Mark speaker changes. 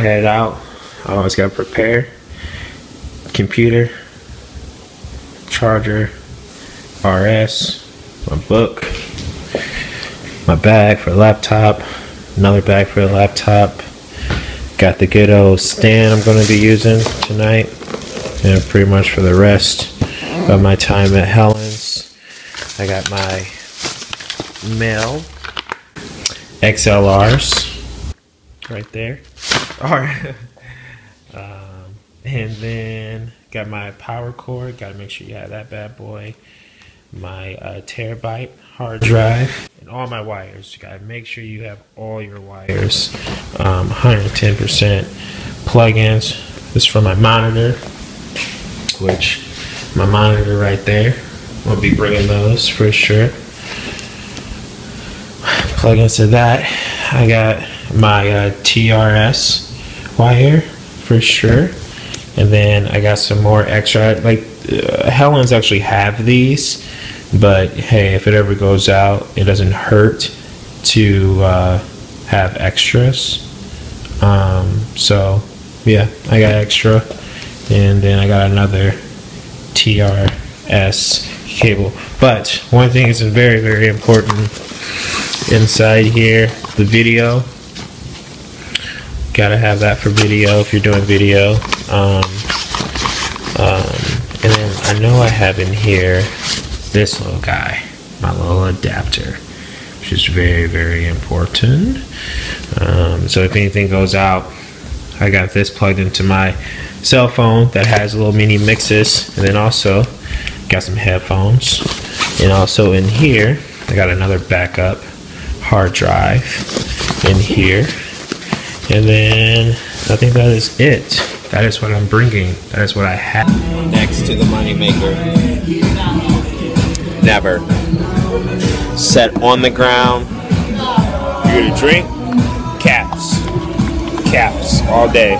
Speaker 1: Head out. I always gotta prepare. Computer, charger, RS, my book, my bag for laptop, another bag for the laptop. Got the good old stand I'm going to be using tonight, and pretty much for the rest of my time at Helen's. I got my male XLRs right there. Alright. um, and then got my power cord. Got to make sure you have that bad boy. My uh, terabyte hard drive and all my wires. You got to make sure you have all your wires. Um, 110% plugins. This is for my monitor, which my monitor right there. We'll be bringing those for sure. Plug into that. I got my uh, TRS wire for sure. And then I got some more extra. Like uh, Helen's actually have these, but hey, if it ever goes out, it doesn't hurt to uh, have extras. Um, so yeah, I got extra, and then I got another TRS cable. But one thing is very very important inside here, the video gotta have that for video if you're doing video. Um, um, and then I know I have in here this little guy, my little adapter, which is very, very important. Um, so if anything goes out, I got this plugged into my cell phone that has a little mini mixes, and then also got some headphones. And also in here, I got another backup hard drive in here. And then I think that is it. That is what I'm bringing. That is what I have.
Speaker 2: Next to the moneymaker. Never. Set on the ground.
Speaker 1: You gonna drink? Caps. Caps all day.